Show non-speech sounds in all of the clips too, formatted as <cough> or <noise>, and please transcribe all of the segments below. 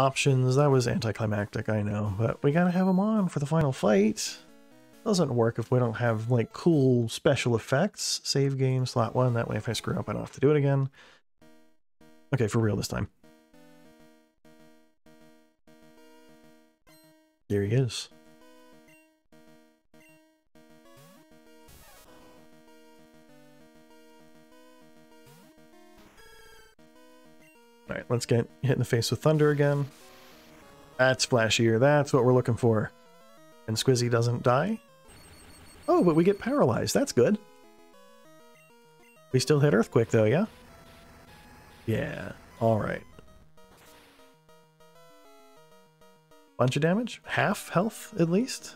options. That was anticlimactic, I know, but we gotta have them on for the final fight. Doesn't work if we don't have like cool special effects. Save game, slot one. That way if I screw up, I don't have to do it again. Okay, for real this time. There he is. Let's get hit in the face with thunder again. That's flashier. That's what we're looking for. And Squizzy doesn't die? Oh, but we get paralyzed. That's good. We still hit Earthquake, though, yeah? Yeah. Alright. Bunch of damage? Half health, at least?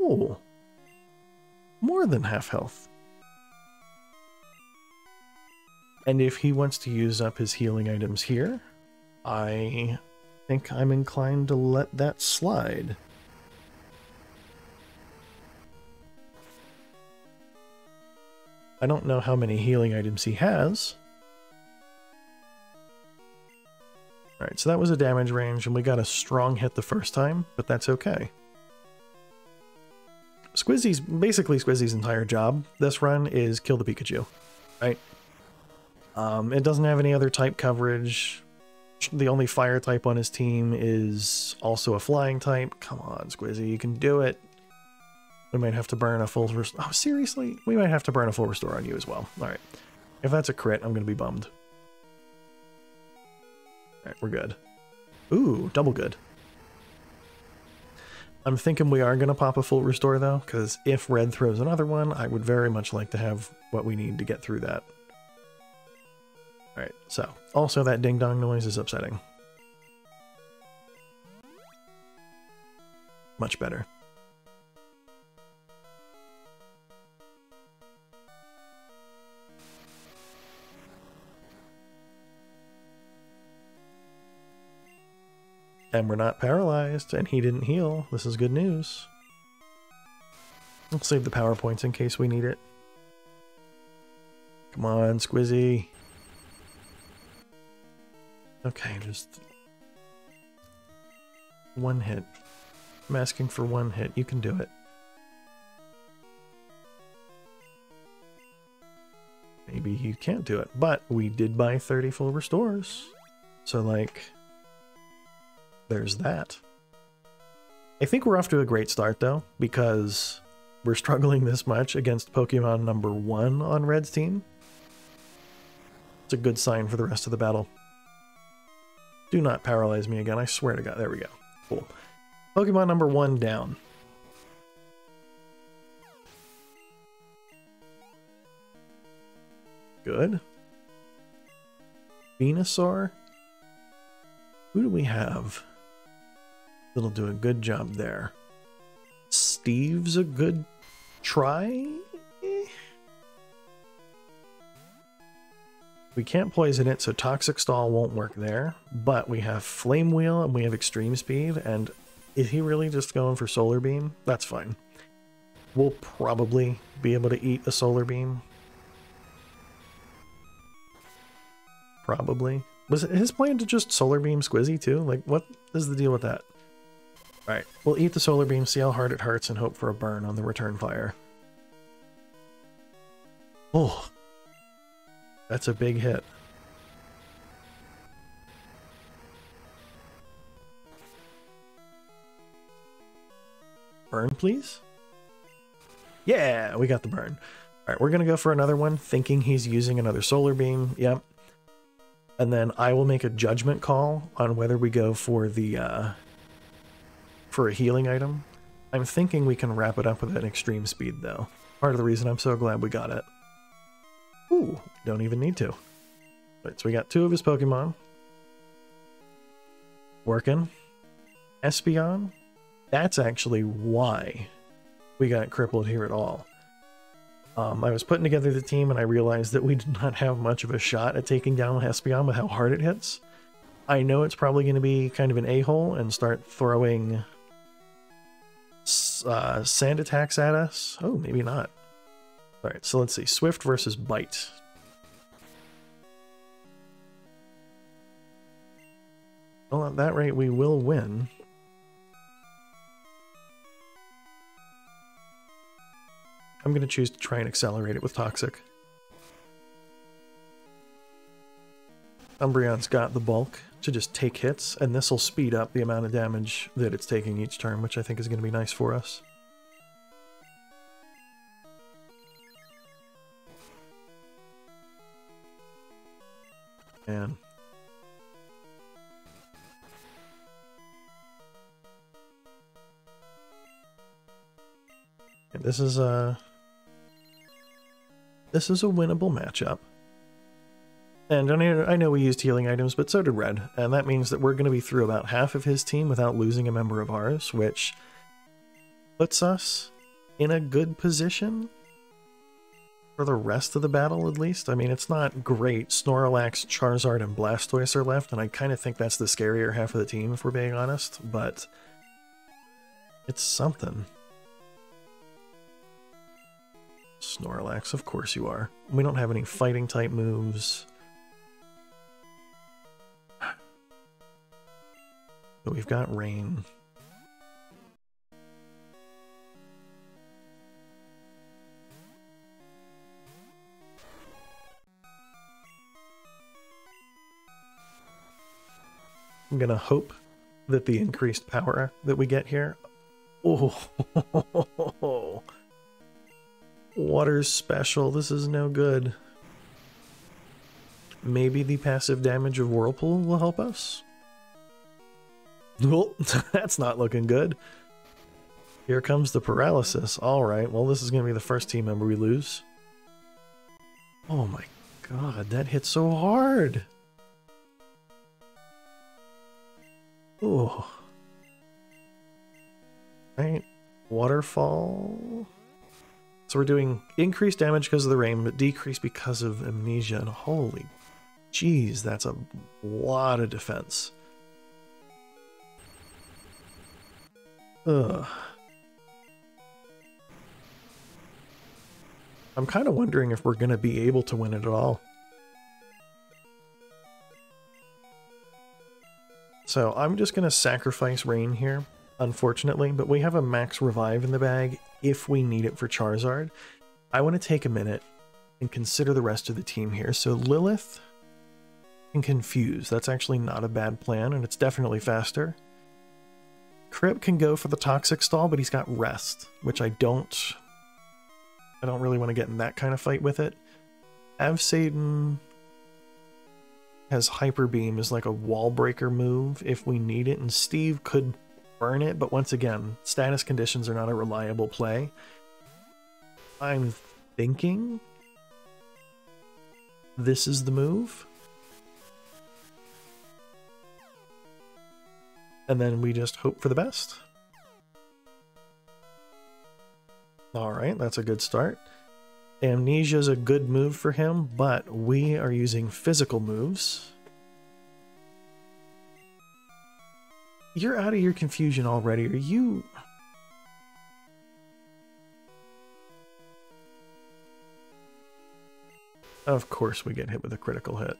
Oh. More than half health. And if he wants to use up his healing items here, I think I'm inclined to let that slide. I don't know how many healing items he has. Alright, so that was a damage range, and we got a strong hit the first time, but that's okay. Squizzy's, basically Squizzy's entire job this run is kill the Pikachu, right? Um, it doesn't have any other type coverage. The only fire type on his team is also a flying type. Come on, Squizzy, you can do it. We might have to burn a full restore. Oh, seriously? We might have to burn a full restore on you as well. All right. If that's a crit, I'm going to be bummed. All right, we're good. Ooh, double good. I'm thinking we are going to pop a full restore, though, because if red throws another one, I would very much like to have what we need to get through that. Alright, so, also that ding-dong noise is upsetting. Much better. And we're not paralyzed, and he didn't heal. This is good news. I'll save the power points in case we need it. Come on, Squizzy. Okay, just... One hit. I'm asking for one hit. You can do it. Maybe you can't do it, but we did buy 30 full restores. So, like... There's that. I think we're off to a great start, though, because we're struggling <laughs> this much against Pokemon number one on Red's team. It's a good sign for the rest of the battle. Do not paralyze me again, I swear to God. There we go. Cool. Pokemon number one down. Good. Venusaur. Who do we have? That'll do a good job there. Steve's a good try? We can't poison it, so Toxic Stall won't work there. But we have Flame Wheel and we have Extreme Speed. And is he really just going for Solar Beam? That's fine. We'll probably be able to eat a Solar Beam. Probably. Was it his plan to just Solar Beam Squizzy too? Like, what is the deal with that? Alright, we'll eat the Solar Beam, see how hard it hurts, and hope for a burn on the return fire. Oh, that's a big hit. Burn, please? Yeah, we got the burn. All right, we're going to go for another one, thinking he's using another solar beam. Yep. And then I will make a judgment call on whether we go for the, uh, for a healing item. I'm thinking we can wrap it up with an extreme speed, though. Part of the reason I'm so glad we got it. Don't even need to. Right, so we got two of his Pokemon. Working. Espeon. That's actually why we got crippled here at all. Um, I was putting together the team and I realized that we <laughs> did not have much of a shot at taking down Espeon with how hard it hits. I know it's probably going to be kind of an a-hole and start throwing uh, sand attacks at us. Oh, maybe not. All right, so let's see. Swift versus Bite. Well, at that rate, we will win. I'm going to choose to try and accelerate it with Toxic. Umbreon's got the bulk to just take hits, and this will speed up the amount of damage that it's taking each turn, which I think is going to be nice for us. Man. This is a this is a winnable matchup. And I know we used healing items, but so did Red, and that means that we're going to be through about half of his team without losing a member of ours, which puts us in a good position for the rest of the battle, at least. I mean, it's not great. Snorlax, Charizard, and Blastoise are left, and I kind of think that's the scarier half of the team, if we're being honest, but it's something. Snorlax, of course you are. We don't have any fighting type moves. But <gasps> we've got rain. I'm gonna hope that the increased power that we get here. <laughs> Oh, water's special. This is no good. Maybe the passive damage of Whirlpool will help us? Well, <laughs> that's not looking good. Here comes the paralysis. Alright, well this is going to be the first team member we lose. Oh my god, that hit so hard! Oh. Right, waterfall... So we're doing increased damage because of the rain, but decreased because of amnesia. And holy jeez, that's a lot of defense. Ugh. I'm kind of wondering if we're going to be able to win it at all. So I'm just going to sacrifice Rain here, unfortunately, but we have a max revive in the bag if we need it for Charizard. I want to take a minute and consider the rest of the team here. So Lilith can confuse. That's actually not a bad plan, and it's definitely faster. Crip can go for the toxic stall, but he's got rest, which I don't I don't really want to get in that kind of fight with it. Avsadin has Hyper Beam as like a wall breaker move if we need it, and Steve could burn it, but once again, status conditions are not a reliable play. I'm thinking this is the move. and then we just hope for the best. Alright, that's a good start. Amnesia is a good move for him, but we are using physical moves. You're out of your confusion already. Are you... Of course we get hit with a critical hit.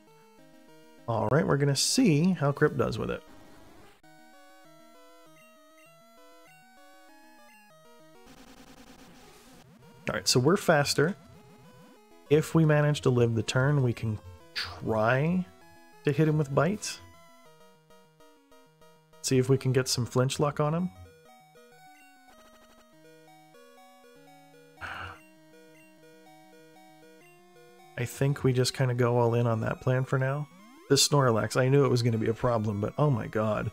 Alright, we're going to see how Crip does with it. Alright, so we're faster. If we manage to live the turn, we can try to hit him with Bite. See if we can get some flinch luck on him. I think we just kind of go all in on that plan for now. This Snorlax, I knew it was going to be a problem, but oh my god.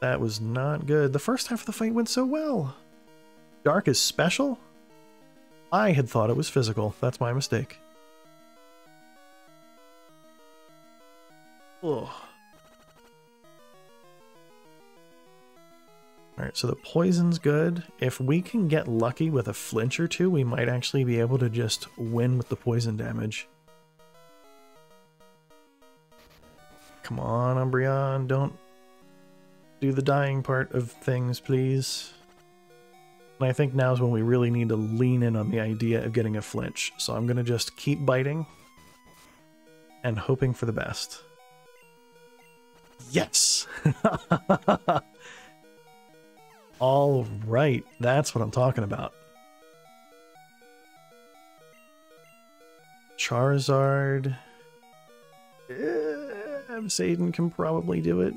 That was not good. The first half of the fight went so well. Dark is special? I had thought it was physical. That's my mistake. Ugh. Alright, so the poison's good. If we can get lucky with a flinch or two, we might actually be able to just win with the poison damage. Come on, Umbreon, don't do the dying part of things, please. And I think now is when we really need to lean in on the idea of getting a flinch. So I'm going to just keep biting and hoping for the best. Yes! <laughs> All right, that's what I'm talking about. Charizard. Eh, Satan can probably do it,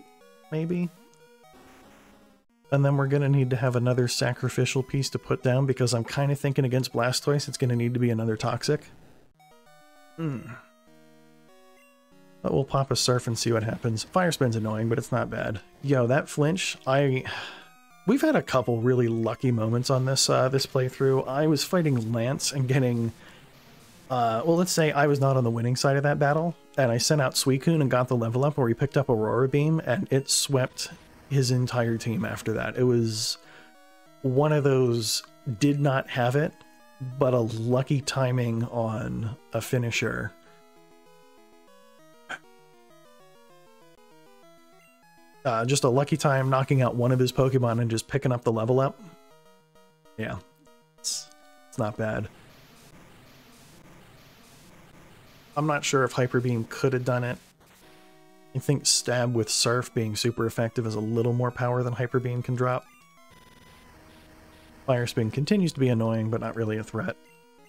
maybe. And then we're going to need to have another sacrificial piece to put down because I'm kind of thinking against Blastoise it's going to need to be another Toxic. Hmm. But we'll pop a Surf and see what happens. Fire Spin's annoying, but it's not bad. Yo, that flinch, I... We've had a couple really lucky moments on this uh, this playthrough. I was fighting Lance and getting... Uh, well, let's say I was not on the winning side of that battle, and I sent out Suicune and got the level up where he picked up Aurora Beam, and it swept his entire team after that. It was one of those did not have it, but a lucky timing on a finisher. Uh, just a lucky time knocking out one of his Pokemon and just picking up the level up. Yeah, it's, it's not bad. I'm not sure if Hyper Beam could have done it. I think Stab with Surf being super effective is a little more power than Hyper Beam can drop. Fire Spin continues to be annoying, but not really a threat.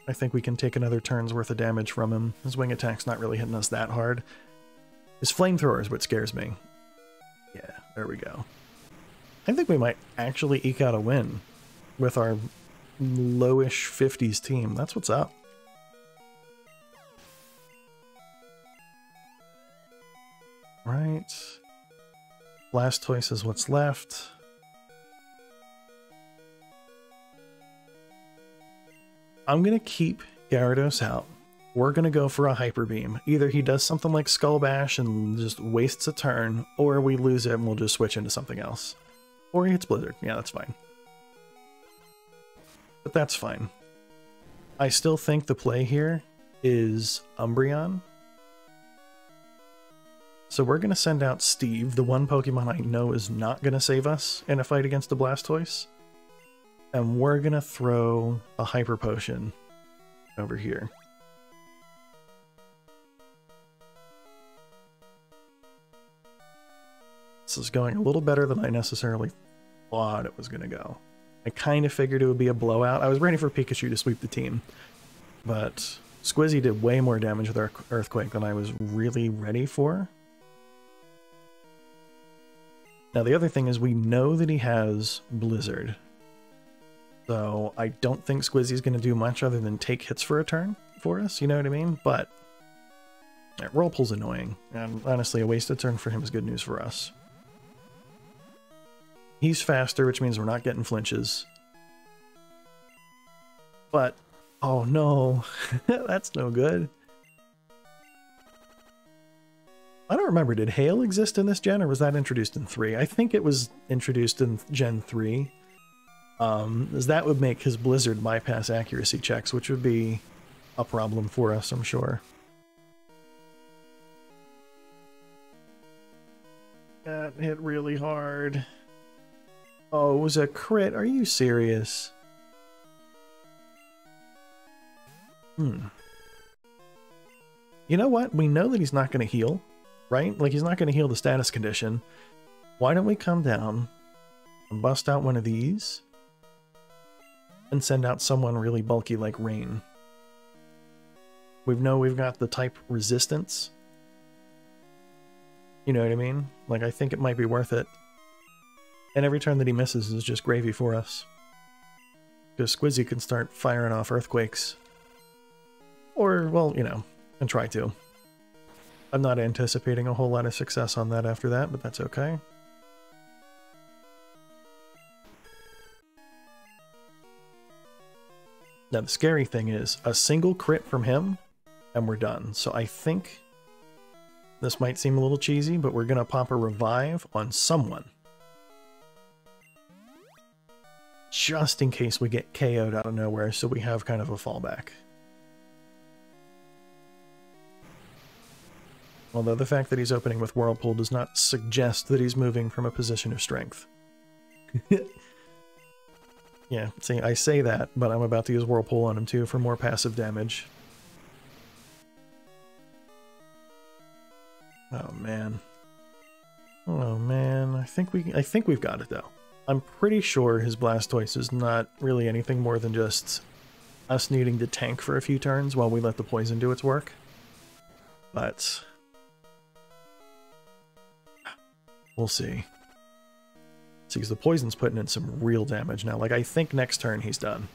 I think we can take another turn's worth of damage from him. His wing attack's not really hitting us that hard. His flamethrower is what scares me. There we go. I think we might actually eke out a win with our lowish 50s team. That's what's up. Right. Blastoise is what's left. I'm going to keep Gyarados out. We're going to go for a Hyper Beam. Either he does something like Skull Bash and just wastes a turn, or we lose it and we'll just switch into something else. Or he hits Blizzard. Yeah, that's fine. But that's fine. I still think the play here is Umbreon. So we're going to send out Steve, the one Pokemon I know is not going to save us in a fight against the Blastoise. And we're going to throw a Hyper Potion over here. Is going a little better than I necessarily thought it was going to go. I kind of figured it would be a blowout. I was ready for Pikachu to sweep the team. But Squizzy did way more damage with Earthquake than I was really ready for. Now the other thing is we know that he has Blizzard. So I don't think Squizzy's going to do much other than take hits for a turn for us, you know what I mean? But yeah, Whirlpool's annoying, and honestly a wasted turn for him is good news for us. He's faster, which means we're not getting flinches. But, oh no, <laughs> that's no good. I don't remember, did Hail exist in this gen or was that introduced in 3? I think it was introduced in Gen 3. Um, that would make his Blizzard bypass accuracy checks, which would be a problem for us, I'm sure. That hit really hard. Oh, it was a crit. Are you serious? Hmm. You know what? We know that he's not going to heal right? Like he's not going to heal the status condition. Why don't we come down and bust out one of these and send out someone really bulky like Rain? We know we've got the type resistance. You know what I mean? Like I think it might be worth it. And every turn that he misses is just gravy for us. Because Squizzy can start firing off earthquakes. Or, well, you know, and try to. I'm not anticipating a whole lot of success on that after that, but that's okay. Now the scary thing is, a single crit from him, and we're done. So I think this might seem a little cheesy, but we're going to pop a revive on someone. Just in case we get KO'd out of nowhere, so we have kind of a fallback. although the fact that he's opening with Whirlpool does not suggest that he's moving from a position of strength. <laughs> yeah, see, I say that, but I'm about to use Whirlpool on him too for more passive damage. Oh, man. Oh man, I think we I think we've got it though. I'm pretty sure his Blastoise is not really anything more than just us needing to tank for a few turns while we let the poison do its work. But we'll see. See, because the poison's putting in some real damage now. Like, I think next turn he's done.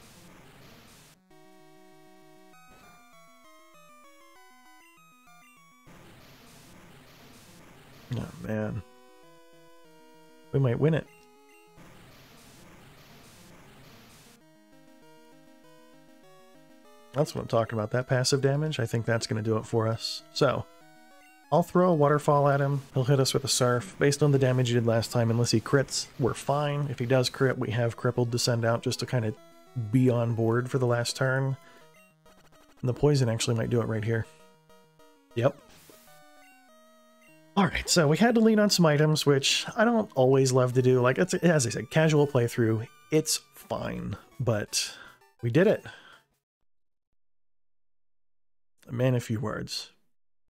Oh, man. We might win it. That's what I'm talking about. That passive damage, I think that's going to do it for us. So, I'll throw a waterfall at him. He'll hit us with a surf. Based on the damage he did last time, unless he crits, we're fine. If he does crit, we have crippled to send out just to kind of be on board for the last turn. And the poison actually might do it right here. Yep. Alright, so we had to lean on some items, which I don't always love to do. Like, it's as I said, casual playthrough. It's fine, but we did it. Man, a few words.